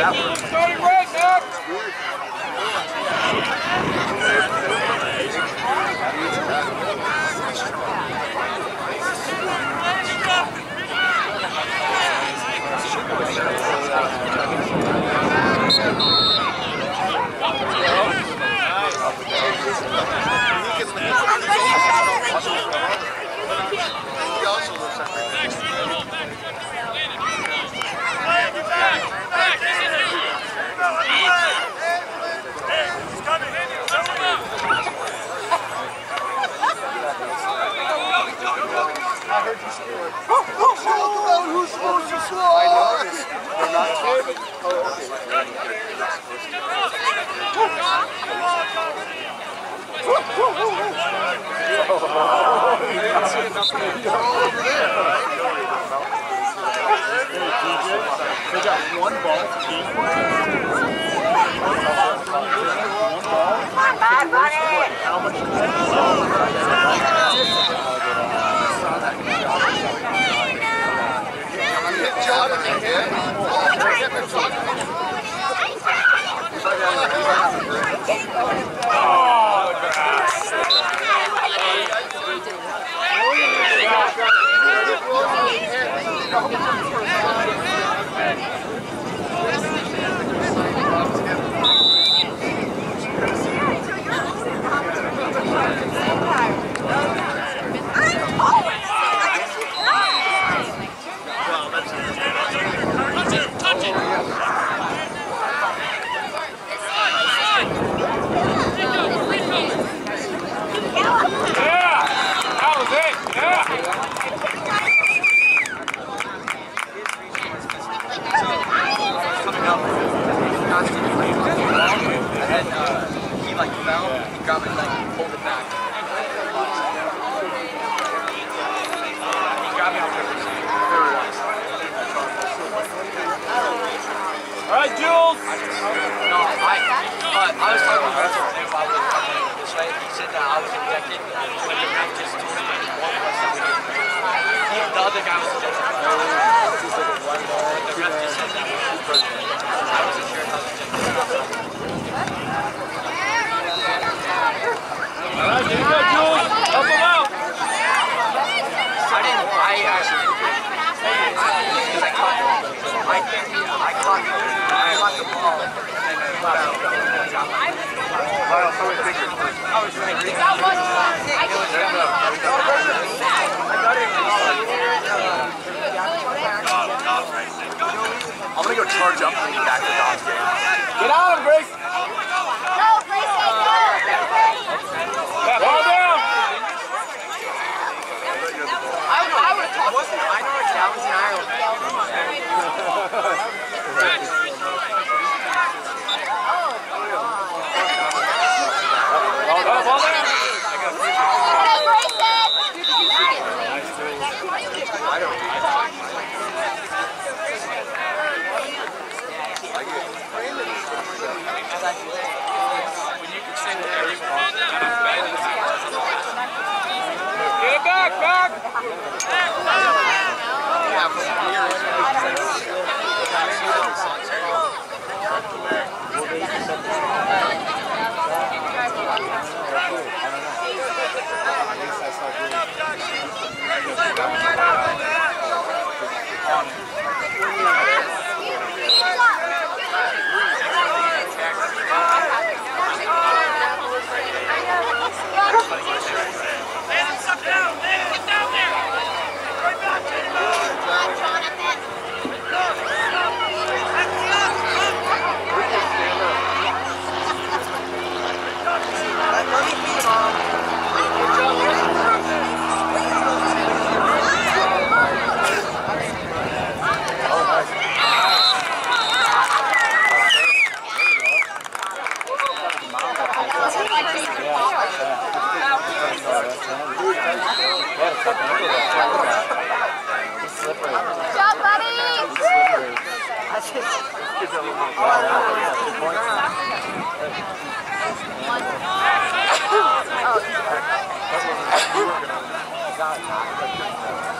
Starting right, supposed to score? They got one ball to keep. How much? Hit John in the head. Oh, yeah. That was it. Yeah. coming up, constantly playing with the ball, and uh, he like fell, he grabbed it, like pulled it back. He grabbed it after All right, Jules. No, I, but I was talking about it if I was coming this way. He said that I was ejected, but the told me one was. He, the other guy was ejected. But the ref just said that I wasn't sure if I was ejected. All right, there you go, Jules. Help him out. I didn't. I actually. Because I caught. I can't. I caught. I caught the ball. And then fell. Kyle, throw his fingers first. I was like. I'm gonna go charge up and back to Dom's game. Get on him, Grace. Ball down. I would have Wasn't I know was in Ireland. job, buddy!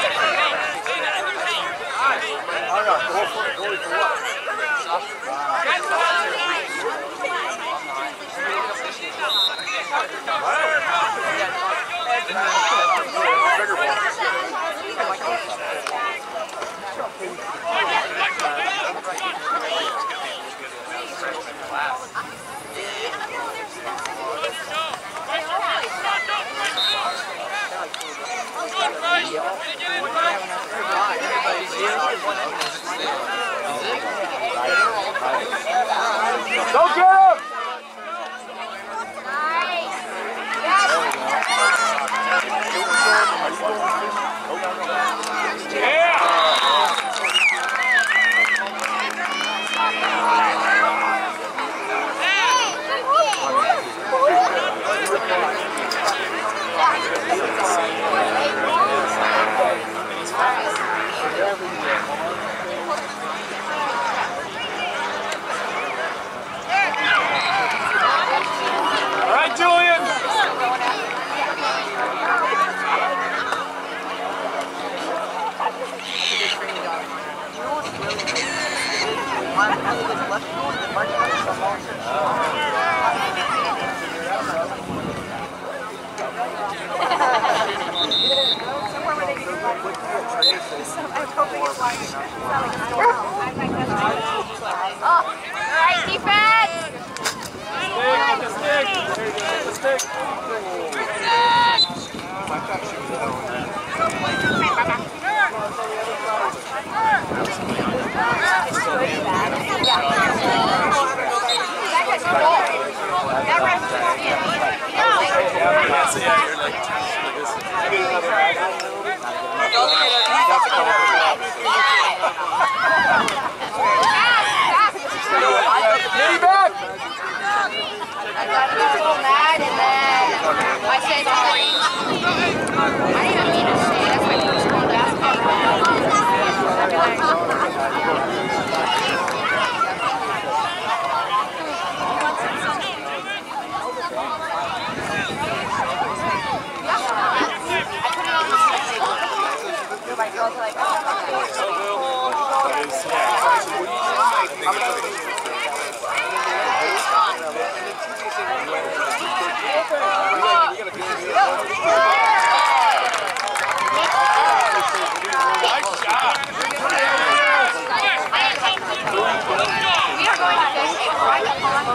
All right, White. Go Oh, Knee back. I got a little mad and then I said. I didn't mean to say, that's my first one basketball. My girls are like, oh, we are going to fish a private pond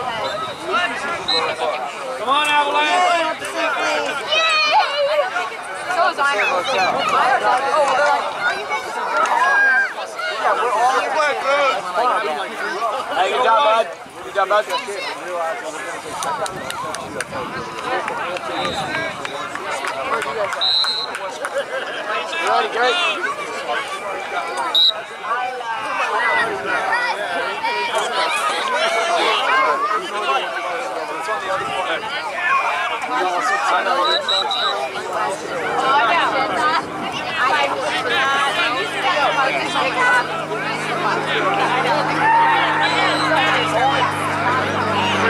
Come on, Avalanche. So is Iron. Hey, good job, bud. Good job, bud. Ready, great. Oh,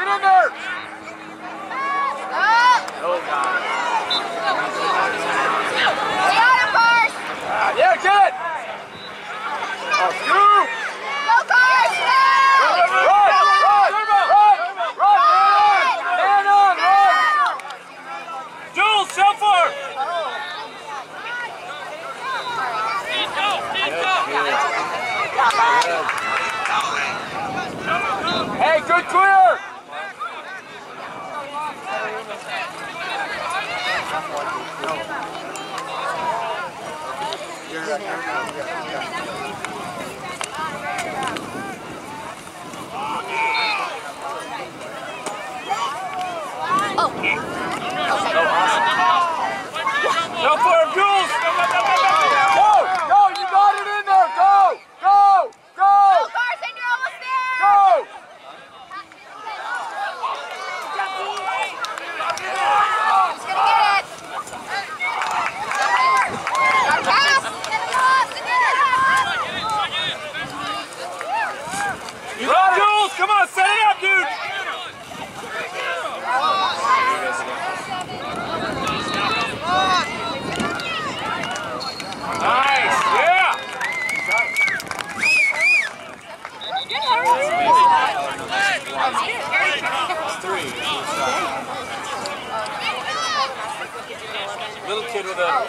Get in there! Oh, God. Stay it, Yeah, get! Oh, screw!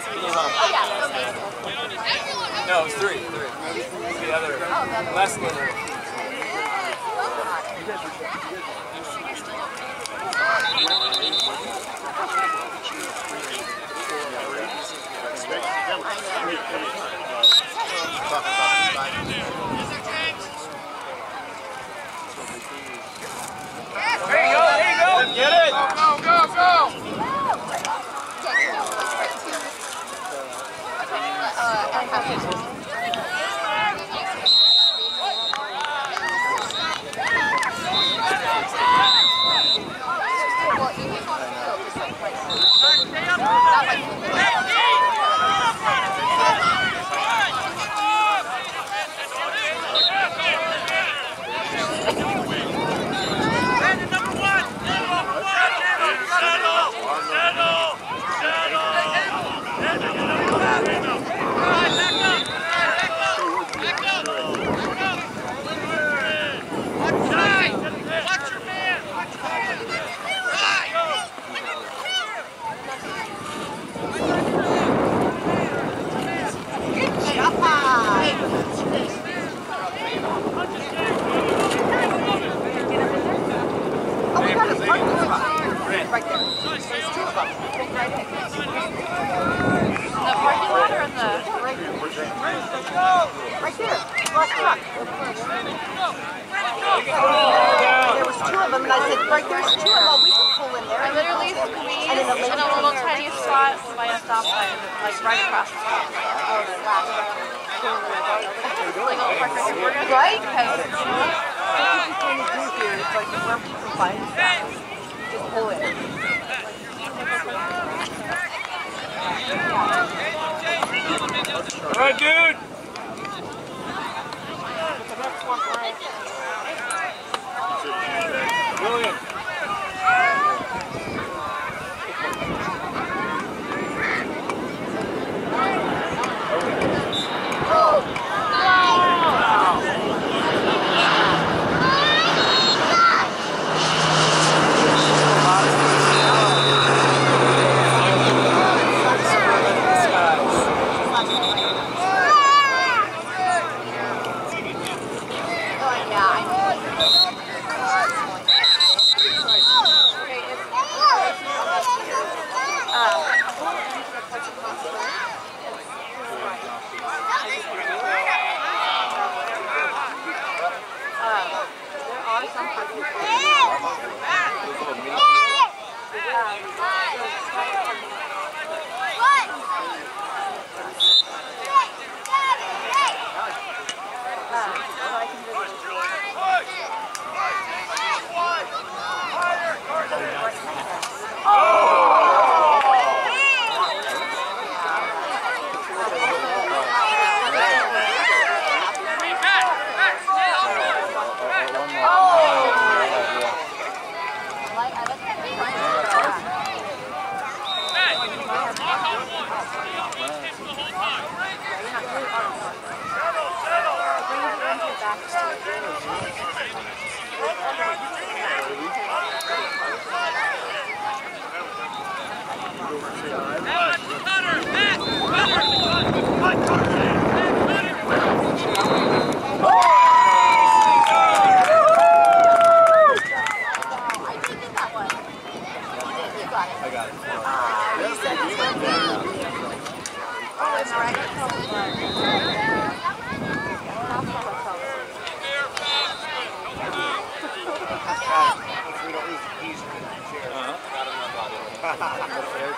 Oh, yeah. No, it's three, three. The other, less than. There you go, there you go! Get it! Go, go, go!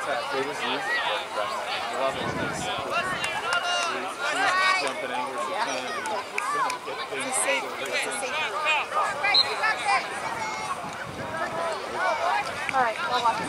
test. It was easy. Love it. She's jumping anywhere she can. Get things. All right, I'll watch the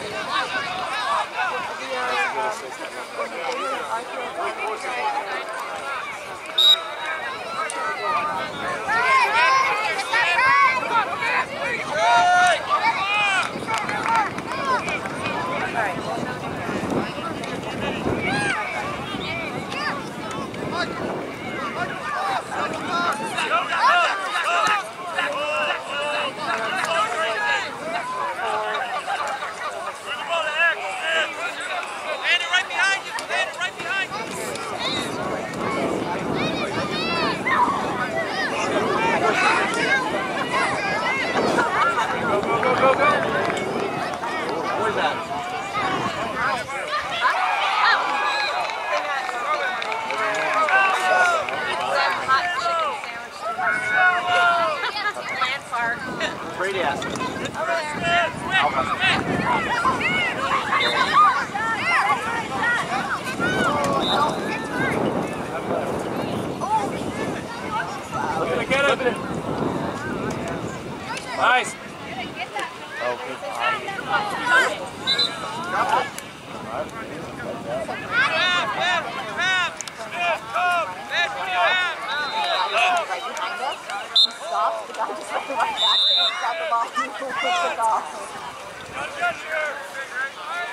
Not yet, sure.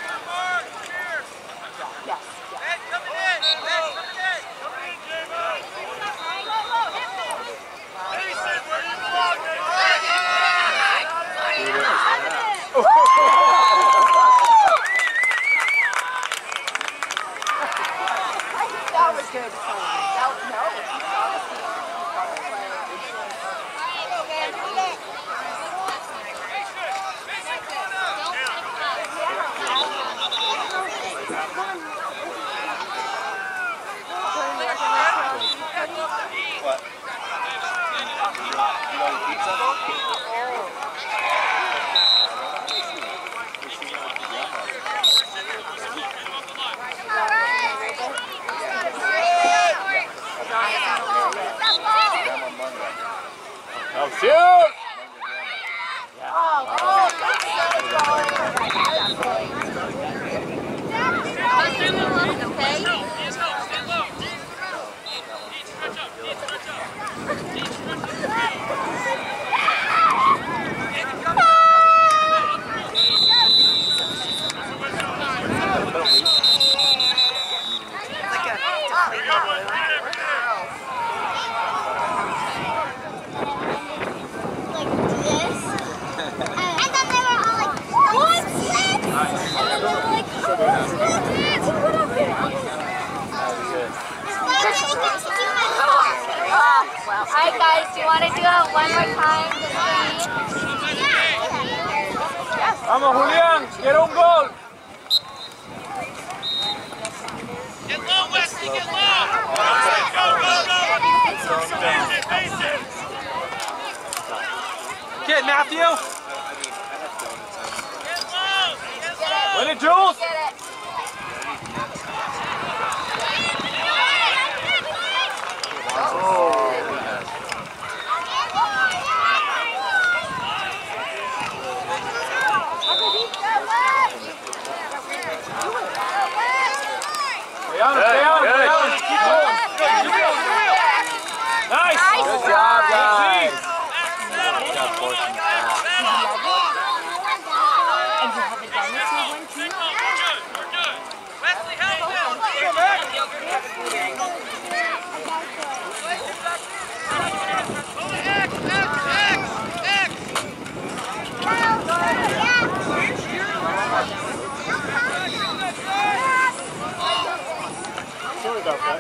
Here.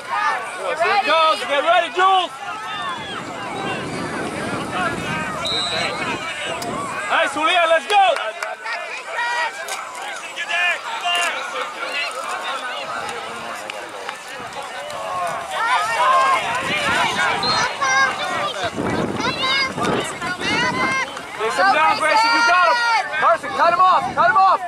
Get ready, Jules. Hey, Sulia, let's go. Take down, Gracie. You got him. Carson, cut him off. Cut him off.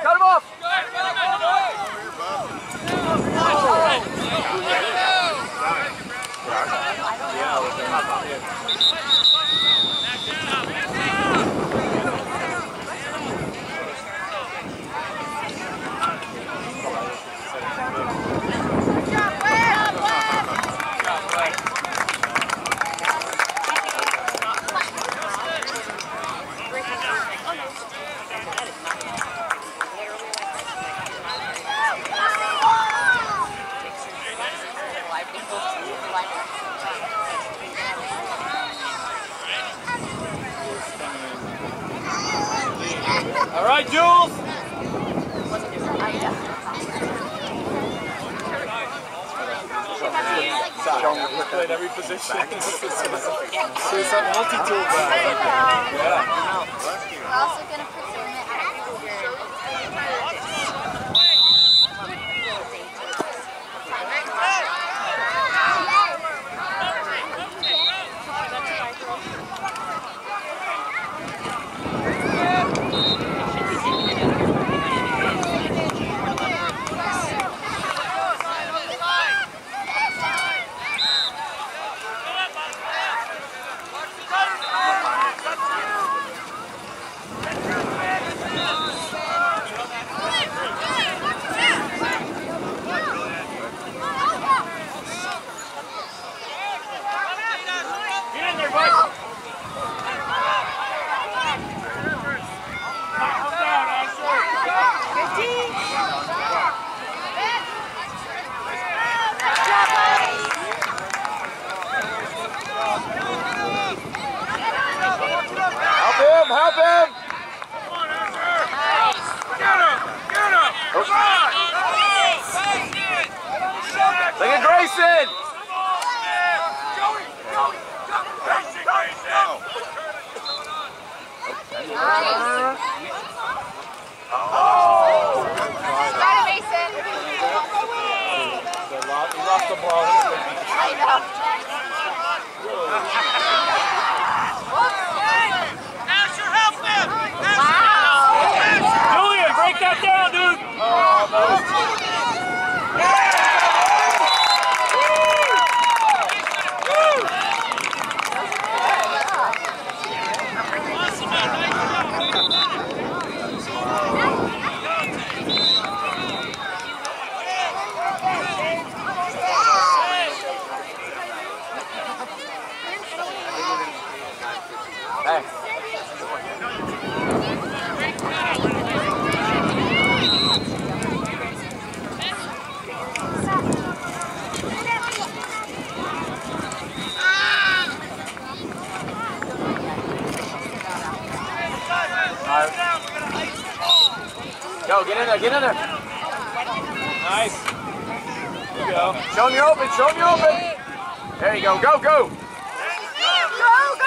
Go, go.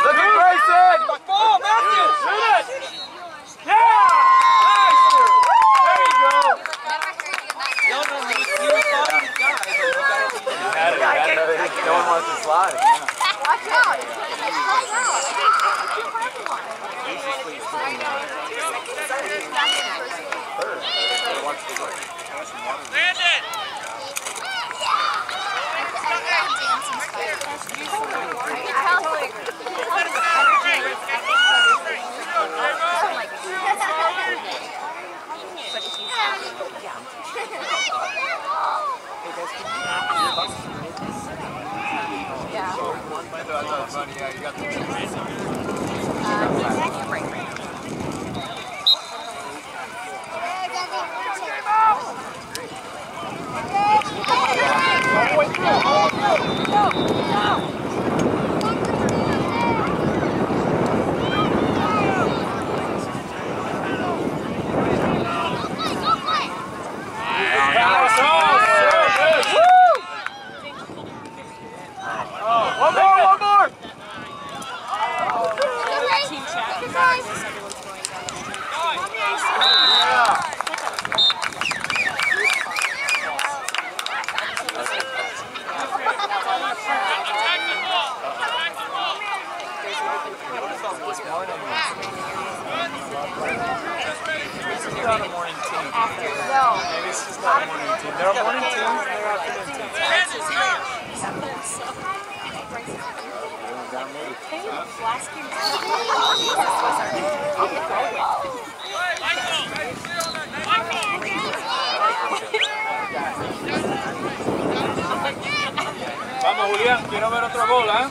Look at Grayson. Ball, Matthew. Shoot it. Yeah. Nice. There you go. No, no, he was, he was following the guy. but he got it. Had it, had it. No one wants to slide. Watch out. It's gonna get close out. It's for everyone. Landon! One quiero ver otro gol, ¿ah?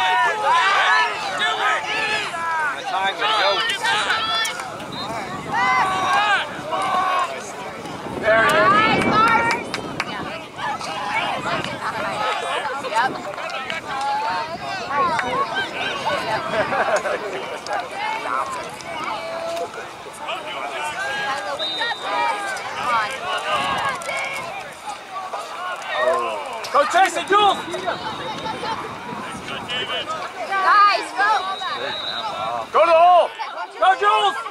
Go Jason, Jules! Guys, go! Go to the hole! Go Jules!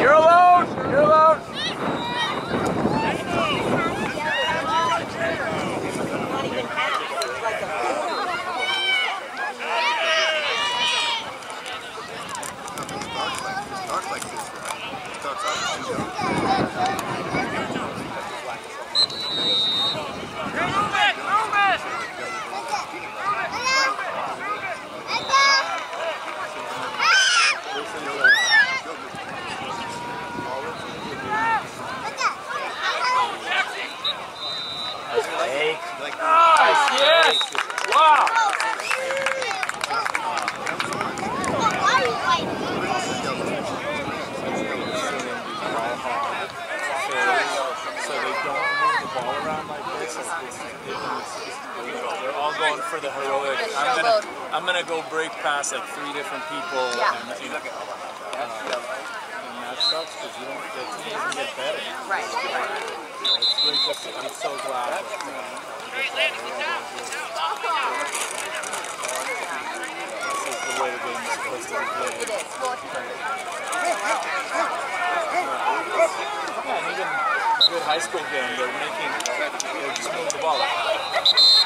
You're alone. You're alone. Nice. Yes. Wow. So they don't move the ball around like this. It's, it's, it's, they're all going for the heroic. I'm gonna, I'm gonna go break past like three different people. Yeah. And, you know, uh, and that sucks because you don't, the team doesn't get better. Right. So it's great to see. I'm so glad. That, this is the way the game is supposed to be played. It is. Yeah, and even good high school game, they're making, they're just moving the ball. Nice.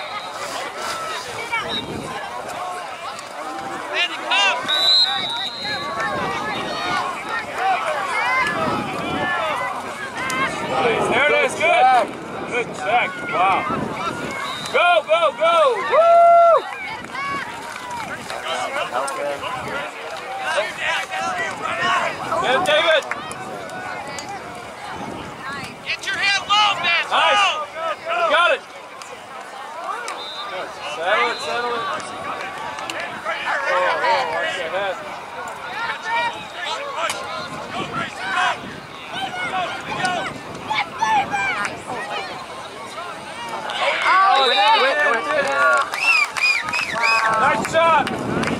There it is. Good. Good check. Wow. Go, go, go. Woo! Get him, David. Get your head low, man. Nice. You got it. Good. Settle it, settle it. Oh, oh, watch your head. Oh, yeah. Nice shot.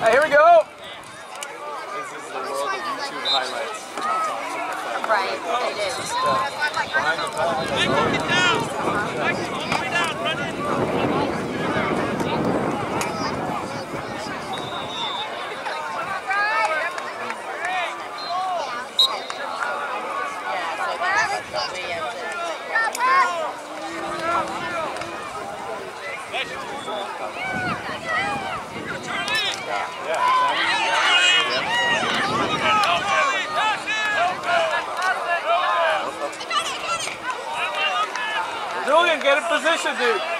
Right, here we go. This is the world of YouTube highlights. Right, it is. Logan, get a position, dude.